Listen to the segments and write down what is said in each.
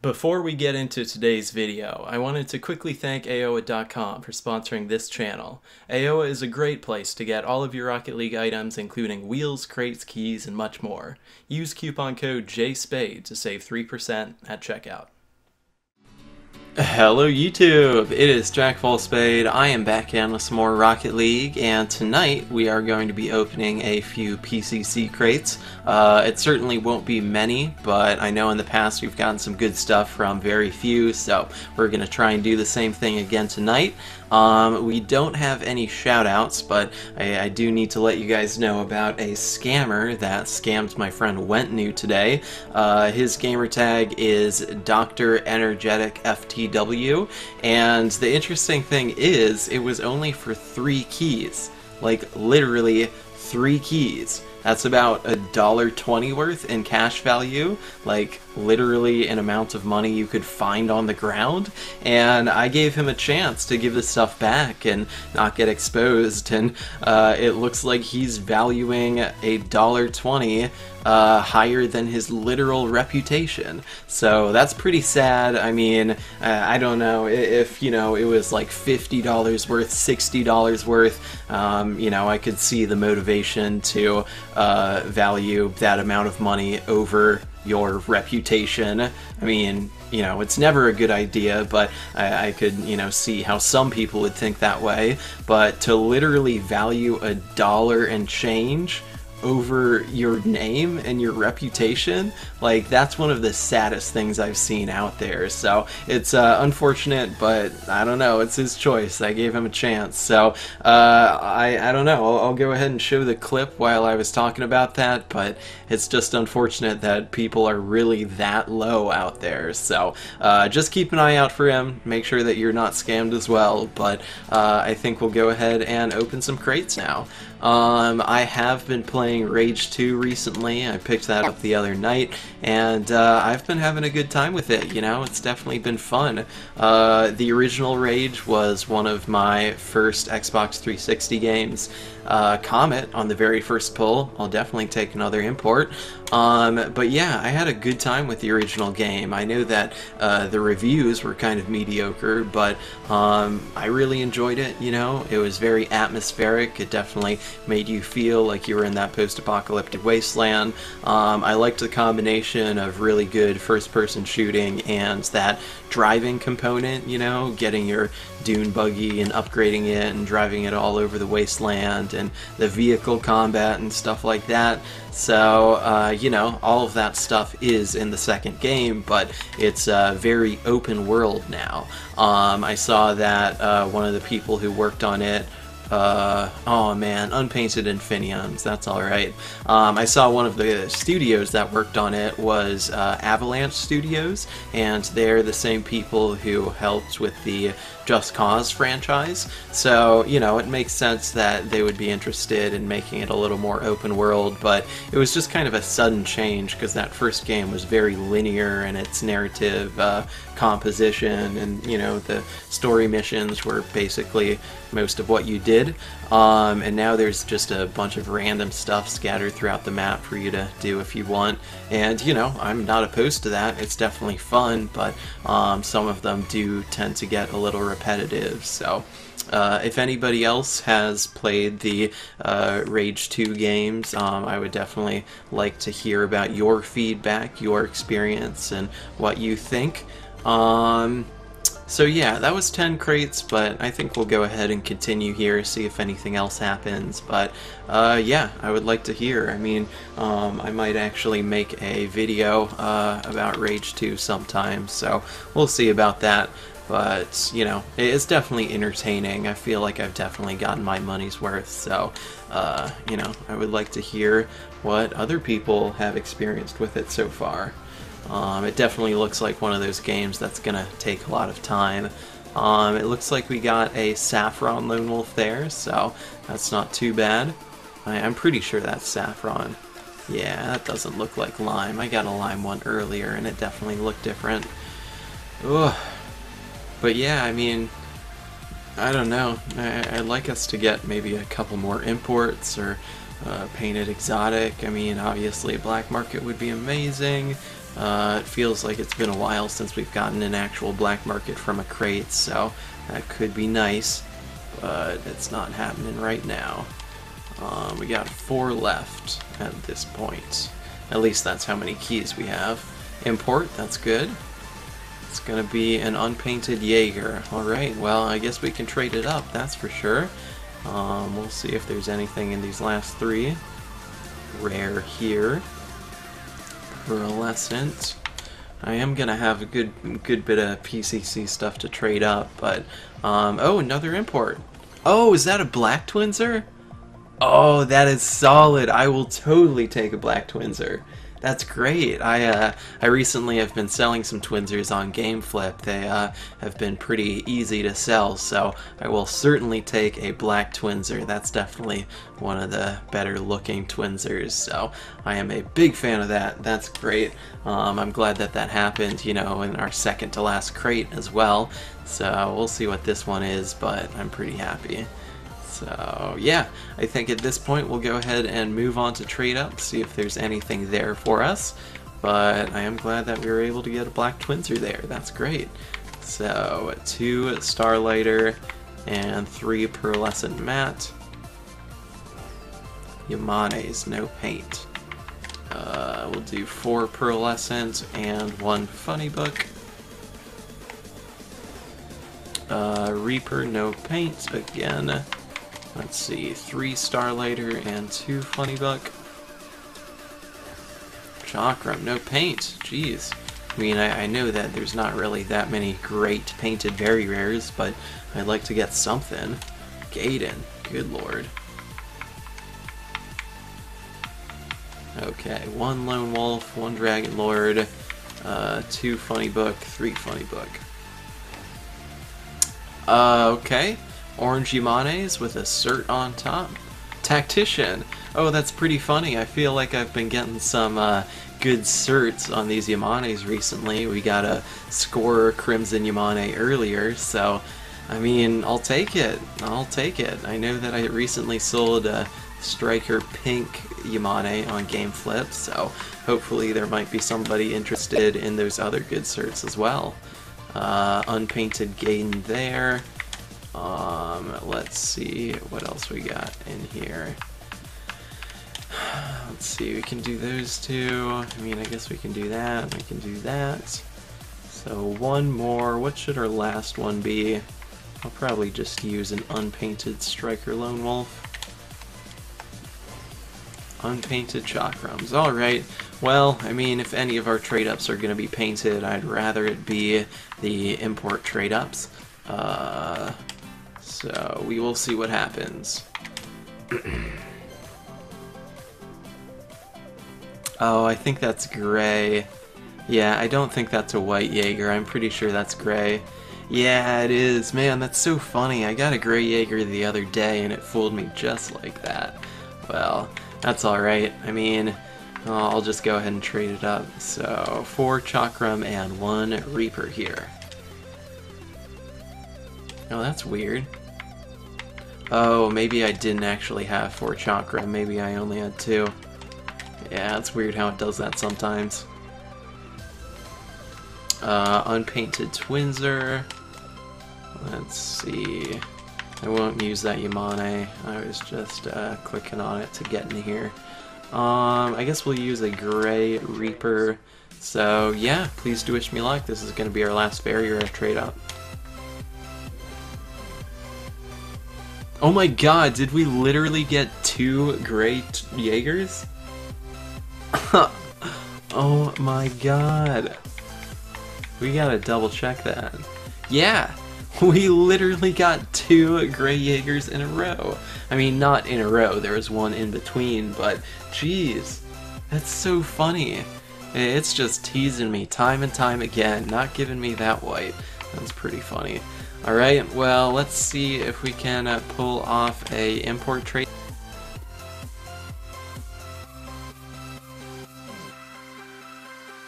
Before we get into today's video, I wanted to quickly thank Aoeah.com for sponsoring this channel. Aoa is a great place to get all of your Rocket League items including wheels, crates, keys, and much more. Use coupon code JSPADE to save 3% at checkout. Hello YouTube, it is Jack Spade. I am back in with some more Rocket League, and tonight we are going to be opening a few PCC crates. Uh, it certainly won't be many, but I know in the past we've gotten some good stuff from very few, so we're going to try and do the same thing again tonight. Um, we don't have any shoutouts, but I, I, do need to let you guys know about a scammer that scammed my friend Wentnu today. Uh, his gamertag is Dr. Energetic FTW, and the interesting thing is, it was only for three keys. Like, literally three keys. That's about a dollar twenty worth in cash value, like literally an amount of money you could find on the ground. And I gave him a chance to give the stuff back and not get exposed. And uh, it looks like he's valuing a dollar twenty uh, higher than his literal reputation. So that's pretty sad. I mean, uh, I don't know if, you know, it was like $50 worth, $60 worth, um, you know, I could see the motivation to uh, value that amount of money over your reputation. I mean, you know, it's never a good idea, but I, I, could, you know, see how some people would think that way. But to literally value a dollar and change over your name and your reputation, like that's one of the saddest things I've seen out there. So it's uh, unfortunate, but I don't know. It's his choice. I gave him a chance. So uh, I I don't know. I'll, I'll, go ahead and show the clip while I was talking about that. But it's just unfortunate that people are really that low out there. So uh, just keep an eye out for him. Make sure that you're not scammed as well. But uh, I think we'll go ahead and open some crates now. Um, I have been playing Rage 2 recently. I picked that up the other night, and uh, I've been having a good time with it. You know, it's definitely been fun. Uh, the original Rage was one of my first Xbox 360 games. Uh, Comet on the very first pull. I'll definitely take another import. Um, but yeah, I had a good time with the original game. I know that uh, the reviews were kind of mediocre, but um, I really enjoyed it. You know, it was very atmospheric. It definitely made you feel like you were in that post-apocalyptic wasteland. Um, I liked the combination of really good first-person shooting and that driving component. You know, getting your dune buggy and upgrading it and driving it all over the wasteland and the vehicle combat and stuff like that. So, uh, you know, all of that stuff is in the second game, but it's uh, very open world now. Um, I saw that uh, one of the people who worked on it uh, oh man, Unpainted Infiniums, that's alright. Um, I saw one of the studios that worked on it was uh, Avalanche Studios, and they're the same people who helped with the Just Cause franchise. So, you know, it makes sense that they would be interested in making it a little more open world, but it was just kind of a sudden change because that first game was very linear in its narrative uh, composition, and, you know, the story missions were basically most of what you did. Um, and now there's just a bunch of random stuff scattered throughout the map for you to do if you want. And, you know, I'm not opposed to that. It's definitely fun, but um, some of them do tend to get a little repetitive. So. Uh, if anybody else has played the uh, Rage 2 games, um, I would definitely like to hear about your feedback, your experience, and what you think. Um, so yeah, that was 10 crates, but I think we'll go ahead and continue here, see if anything else happens. But uh, yeah, I would like to hear. I mean, um, I might actually make a video uh, about Rage 2 sometime, so we'll see about that. But, you know, it's definitely entertaining. I feel like I've definitely gotten my money's worth, so, uh, you know, I would like to hear what other people have experienced with it so far. Um, it definitely looks like one of those games that's going to take a lot of time. Um, it looks like we got a Saffron Lone Wolf there, so that's not too bad. I, am pretty sure that's Saffron. Yeah, that doesn't look like Lime. I got a Lime one earlier, and it definitely looked different. Ugh. But yeah, I mean, I don't know. I, would like us to get maybe a couple more imports or uh, painted exotic. I mean, obviously, black market would be amazing. Uh, it feels like it's been a while since we've gotten an actual black market from a crate, so that could be nice, but it's not happening right now. Um, we got four left at this point. At least that's how many keys we have. Import, that's good. It's gonna be an unpainted Jaeger. Alright, well, I guess we can trade it up, that's for sure. Um, we'll see if there's anything in these last three. Rare here. Pearlescent. I am gonna have a good good bit of PCC stuff to trade up, but um, oh, another import. Oh, is that a Black Twinser? Oh, that is solid. I will totally take a Black Twinser. That's great. I uh, I recently have been selling some Twinsers on GameFlip. They uh, have been pretty easy to sell, so I will certainly take a black Twinser. That's definitely one of the better looking Twinsers, so I am a big fan of that. That's great. Um, I'm glad that that happened, you know, in our second to last crate as well. So we'll see what this one is, but I'm pretty happy. So yeah, I think at this point we'll go ahead and move on to trade up, see if there's anything there for us. But I am glad that we were able to get a black Twinser there. That's great. So two Starlighter and three Pearlescent Matte. Yamane's no paint. Uh, we'll do four Pearlescent and one Funny Book. Uh, Reaper, no paint again. Let's see, three Starlighter and two Funny Book. Chakram, no paint. Jeez. I mean, I, I, know that there's not really that many great painted very rares, but I'd like to get something. Gaiden, good lord. Okay, one Lone Wolf, one Dragon Lord, uh, two Funny Book, three Funny Book. Uh, okay. Orange Yamanes with a cert on top. Tactician. Oh, that's pretty funny. I feel like I've been getting some uh, good certs on these Yamanes recently. We got a Scorer Crimson Yamane earlier, so I mean, I'll take it. I'll take it. I know that I recently sold a Striker Pink Yamane on GameFlip, so hopefully there might be somebody interested in those other good certs as well. Uh, unpainted Gaiden there. Um, let's see what else we got in here. Let's see, we can do those two. I mean, I guess we can do that. We can do that. So one more. What should our last one be? I'll probably just use an unpainted Striker Lone Wolf. Unpainted Chakrams. Alright, well, I mean, if any of our trade-ups are going to be painted, I'd rather it be the import trade-ups. Uh, so we will see what happens. oh, I think that's gray. Yeah, I don't think that's a white Jaeger. I'm pretty sure that's gray. Yeah, it is. Man, that's so funny. I got a gray Jaeger the other day and it fooled me just like that. Well, that's alright. I mean, I'll just go ahead and trade it up. So, four Chakram and one Reaper here. Oh, that's weird. Oh, maybe I didn't actually have four chakra. Maybe I only had two. Yeah, it's weird how it does that sometimes. Uh, unpainted Twinser. Let's see. I won't use that Yamane. I was just uh, clicking on it to get in here. Um, I guess we'll use a Gray Reaper. So yeah, please do wish me luck. This is going to be our last very rare trade up. Oh my god, did we literally get two great Jaegers? oh my god. We gotta double check that. Yeah, we literally got two Grey Jaegers in a row. I mean, not in a row, there was one in between, but jeez, that's so funny. It's just teasing me time and time again, not giving me that white. That's pretty funny. Alright, well, let's see if we can uh, pull off a import trade.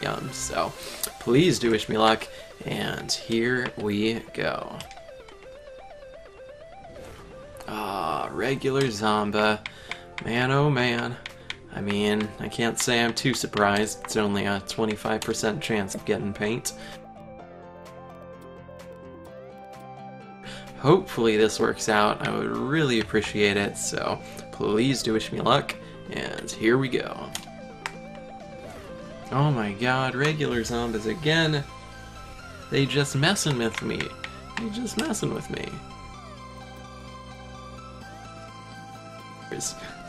Yum, so please do wish me luck, and here we go. Ah, regular Zomba. Man, oh man. I mean, I can't say I'm too surprised. It's only a 25% chance of getting paint. Hopefully this works out. I would really appreciate it, so please do wish me luck. And here we go. Oh my god, regular Zombas again. They just messing with me. They just messing with me.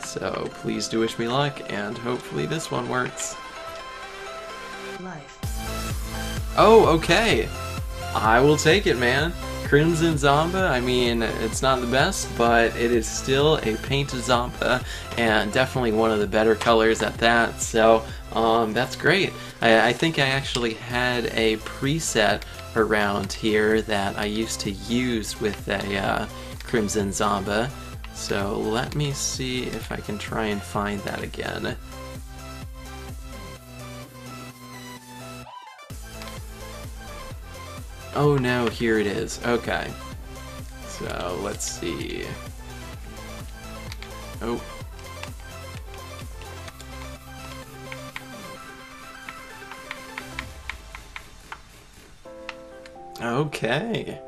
So please do wish me luck, and hopefully this one works. Life. Oh, okay. I will take it, man. Crimson Zomba, I mean, it's not the best, but it is still a painted Zomba, and definitely one of the better colors at that, so um, that's great. I, I think I actually had a preset around here that I used to use with a uh, Crimson Zomba, so let me see if I can try and find that again. Oh no, here it is. Okay. So let's see. Oh. Okay.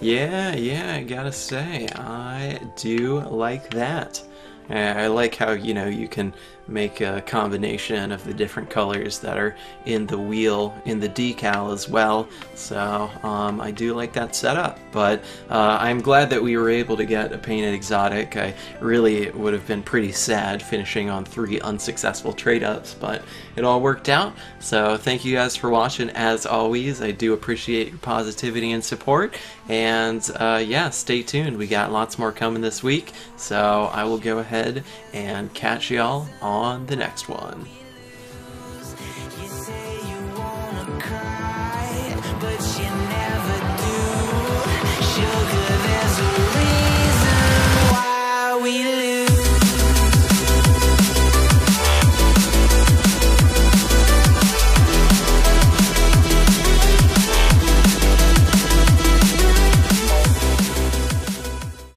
Yeah, yeah, I gotta say, I do like that. I like how, you know, you can make a combination of the different colors that are in the wheel, in the decal as well. So um, I do like that setup. But uh, I'm glad that we were able to get a painted exotic. I really would have been pretty sad finishing on three unsuccessful trade-ups, but it all worked out. So thank you guys for watching. As always, I do appreciate your positivity and support. And uh, yeah, stay tuned. We got lots more coming this week. So I will go ahead and catch y'all on on the next one.